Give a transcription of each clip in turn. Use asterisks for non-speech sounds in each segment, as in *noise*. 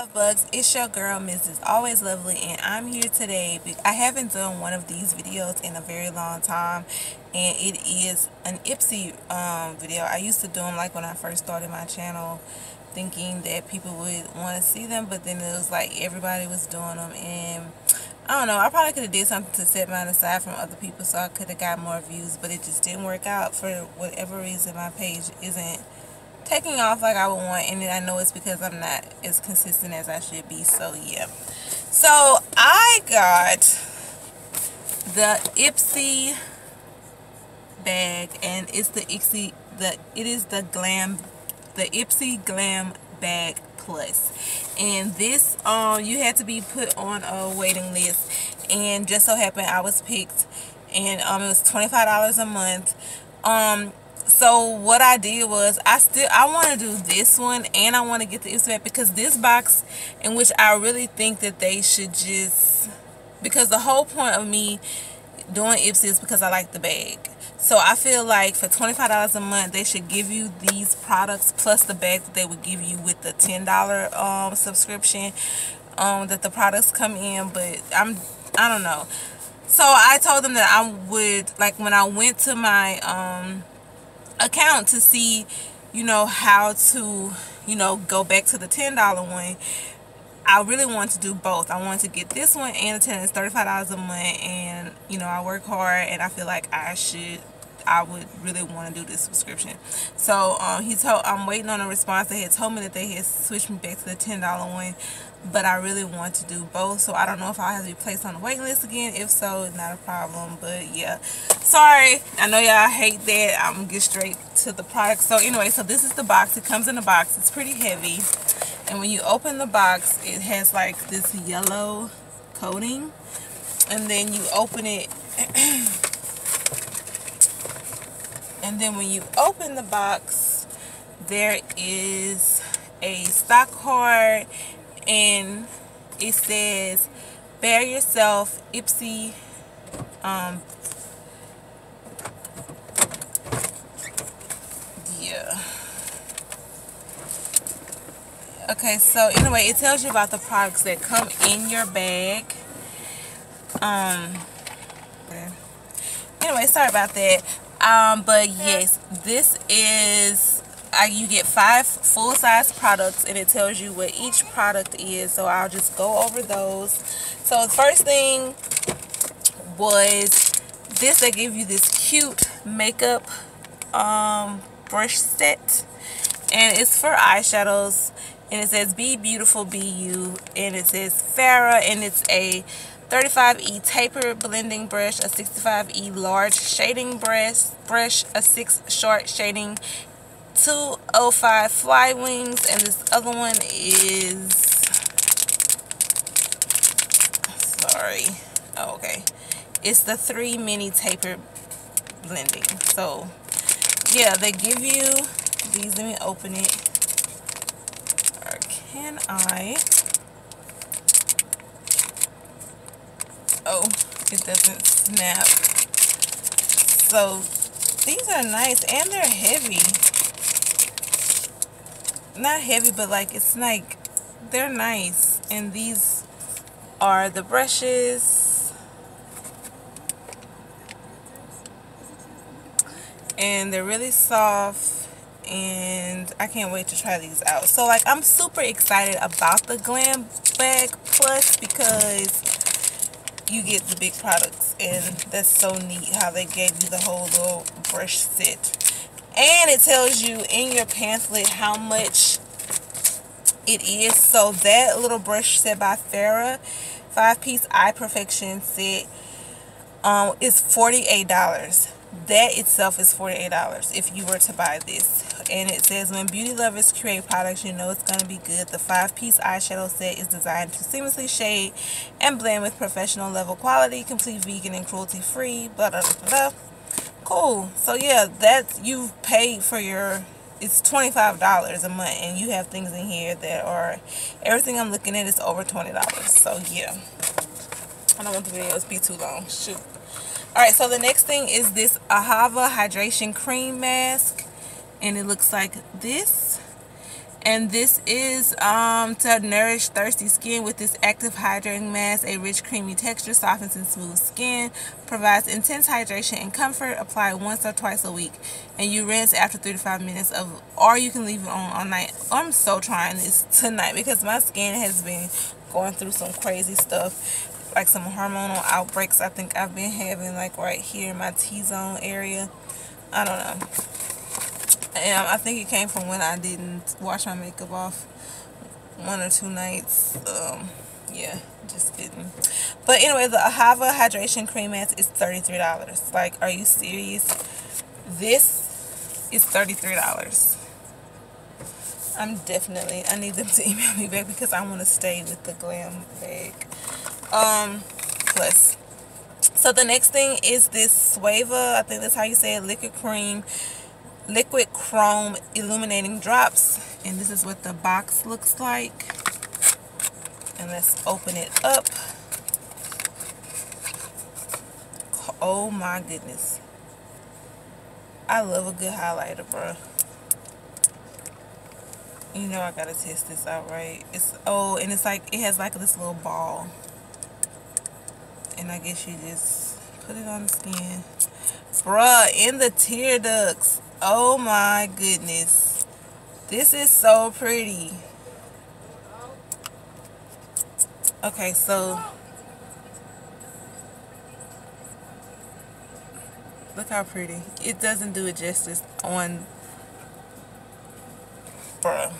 Love bugs it's your girl mrs always lovely and i'm here today i haven't done one of these videos in a very long time and it is an ipsy um, video i used to do them like when i first started my channel thinking that people would want to see them but then it was like everybody was doing them and I don't know. I probably could have did something to set mine aside from other people so I could have got more views, but it just didn't work out for whatever reason. My page isn't taking off like I would want and I know it's because I'm not as consistent as I should be so yeah so I got the Ipsy bag and it's the Ipsy the it is the glam the Ipsy glam bag plus. and this um you had to be put on a waiting list and just so happened I was picked and um it was $25 a month um so what I did was I still I want to do this one and I want to get the Ipsy because this box in which I really think that they should just because the whole point of me doing Ipsy is because I like the bag. So I feel like for $25 a month they should give you these products plus the bag that they would give you with the $10 um, subscription um, that the products come in but I'm I don't know. So I told them that I would like when I went to my um account to see you know how to you know go back to the ten dollar one. I really want to do both. I want to get this one and the 10 is $35 a month and you know I work hard and I feel like I should I would really want to do this subscription. So um, he told I'm waiting on a response. They had told me that they had switched me back to the ten dollar one, but I really want to do both. So I don't know if I'll have to be placed on the waiting list again. If so, not a problem. But yeah, sorry. I know y'all hate that. I'm gonna get straight to the product. So anyway, so this is the box. It comes in a box. It's pretty heavy, and when you open the box, it has like this yellow coating, and then you open it. *clears throat* and then when you open the box there is a stock card and it says bear yourself ipsy. Um yeah. Okay so anyway it tells you about the products that come in your bag. Um anyway sorry about that um but yes this is uh, you get five full-size products and it tells you what each product is so I'll just go over those. So the first thing was this they give you this cute makeup um brush set and it's for eyeshadows and it says be beautiful be you and it says Farrah and it's a 35E taper blending brush, a 65E large shading brush, brush, a 6 short shading, 205 fly wings, and this other one is, sorry, oh, okay, it's the 3 mini taper blending. So, yeah, they give you these, let me open it, or can I? oh it doesn't snap. So these are nice and they're heavy. Not heavy but like it's like they're nice. And these are the brushes. And they're really soft. And I can't wait to try these out. So like I'm super excited about the glam bag plus because you get the big products and that's so neat how they gave you the whole little brush set. And it tells you in your pamphlet how much it is. So that little brush set by Farrah five piece eye perfection set um is $48 that itself is $48 if you were to buy this and it says when beauty lovers create products you know it's going to be good. The five piece eyeshadow set is designed to seamlessly shade and blend with professional level quality complete vegan and cruelty free blah blah blah, blah. cool. So yeah that's you've paid for your it's $25 a month and you have things in here that are everything I'm looking at is over $20 so yeah. I don't want the videos to be too long. Shoot. Alright, so the next thing is this Ahava Hydration Cream Mask. And it looks like this. and this is um, to nourish thirsty skin with this active hydrating mask a rich creamy texture softens and smooths skin provides intense hydration and comfort apply once or twice a week and you rinse after three to five minutes of or you can leave it on all night. I'm so trying this *laughs* tonight because my skin has been going through some crazy stuff like some hormonal outbreaks i think i've been having like right here in my t-zone area. I don't know and I think it came from when I didn't wash my makeup off one or two nights. Um, yeah, just didn't. But anyway, the Ahava Hydration Cream Mask is $33. Like, are you serious? This is $33. I'm definitely, I need them to *laughs* email me back because I want to stay with the glam bag. Um, plus. So the next thing is this Suava, I think that's how you say it, liquid cream liquid chrome illuminating drops. And this is what the box looks like. And let's open it up. Oh my goodness. I love a good highlighter bro you know I gotta test this out right? It's oh and it's like it has like this little ball. And I guess you just put it on the skin. Bruh in the tear ducts Oh my goodness. This is so pretty. Okay, so look how pretty. It doesn't do it justice on bruh.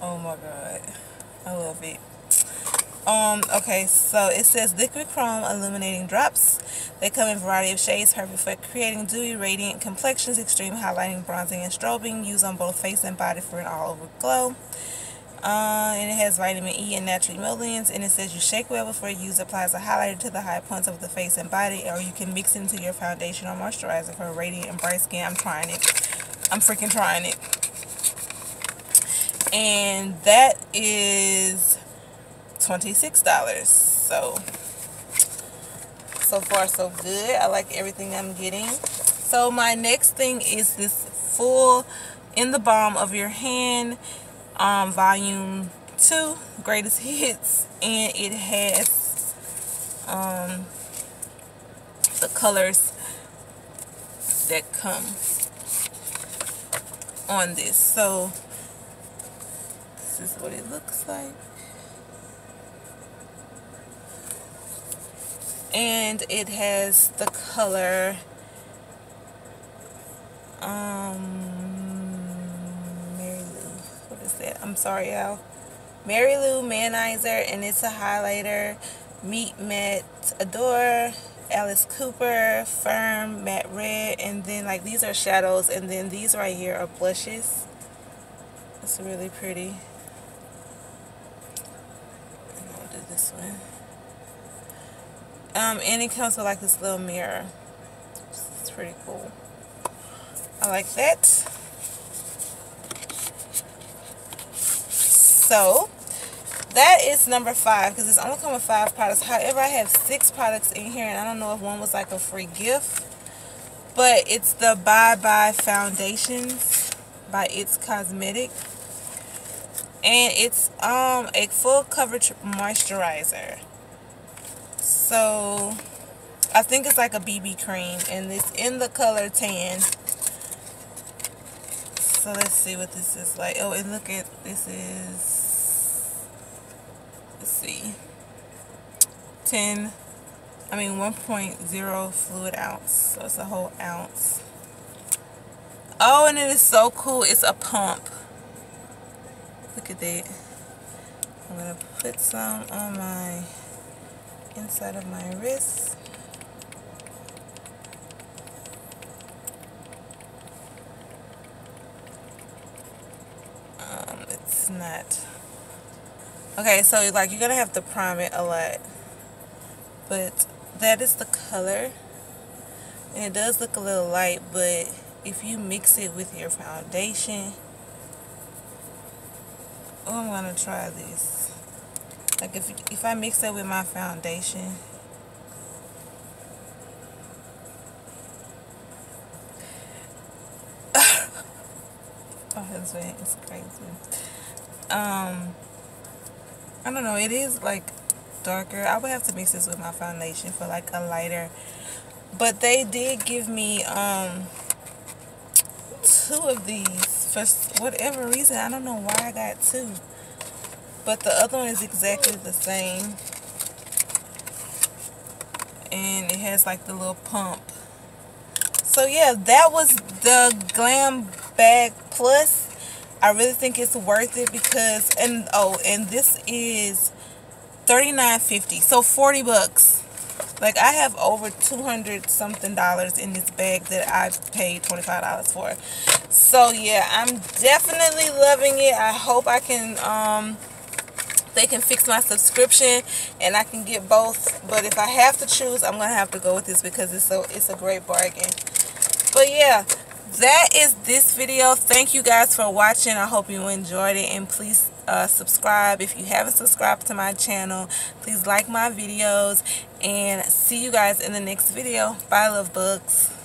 Oh my god. I love it. Um, okay, so it says liquid chrome illuminating drops. They come in a variety of shades, perfect for creating dewy, radiant complexions, extreme highlighting, bronzing, and strobing. Used on both face and body for an all-over glow. Uh, and it has vitamin E and natural emollients. And it says you shake well before use. Applies a highlighter to the high points of the face and body, or you can mix into your foundation or moisturizer for radiant and bright skin. I'm trying it. I'm freaking trying it. And that is $26 so so far so good. I like everything I'm getting. So my next thing is this full in the balm of your hand um, volume 2 greatest *laughs* hits and it has um, the colors that come on this. So this is what it looks like and it has the color um Mary Lou. What is that? I'm sorry y'all. Mary Lou Manizer and it's a highlighter. Meet Matte Adore Alice Cooper Firm Matte Red and then like these are shadows and then these right here are blushes. It's really pretty. I'll do this one um, and it comes with like this little mirror. It's pretty cool. I like that. So, that is number five because it's only come with five products. However, I have six products in here and I don't know if one was like a free gift. But it's the Bye Bye Foundations by IT Cosmetics. And it's um a full coverage moisturizer. So, I think it's like a BB cream. And it's in the color tan. So, let's see what this is like. Oh, and look at, this is, let's see, 10, I mean 1.0 fluid ounce. So, it's a whole ounce. Oh, and it is so cool. It's a pump. Look at that. I'm going to put some on my inside of my wrist. Um, it's not. Okay, so like you're gonna have to prime it a lot. But that is the color. And it does look a little light, but if you mix it with your foundation, oh, I'm gonna try this like if, if I mix it with my foundation. *laughs* My husband is crazy. Um I don't know it is like darker. I would have to mix this with my foundation for like a lighter. But they did give me um two of these for whatever reason. I don't know why I got two. But the other one is exactly the same. And it has like the little pump. So yeah, that was the Glam Bag Plus. I really think it's worth it because and oh, and this is $39.50. So 40 bucks. Like I have over 200 something dollars in this bag that I paid $25 for. So yeah, I'm definitely loving it. I hope I can um they can fix my subscription and I can get both. But if I have to choose, I'm gonna have to go with this because it's so it's a great bargain. But yeah, that is this video. Thank you guys for watching. I hope you enjoyed it and please uh, subscribe if you haven't subscribed to my channel. Please like my videos and see you guys in the next video. Bye, love bugs.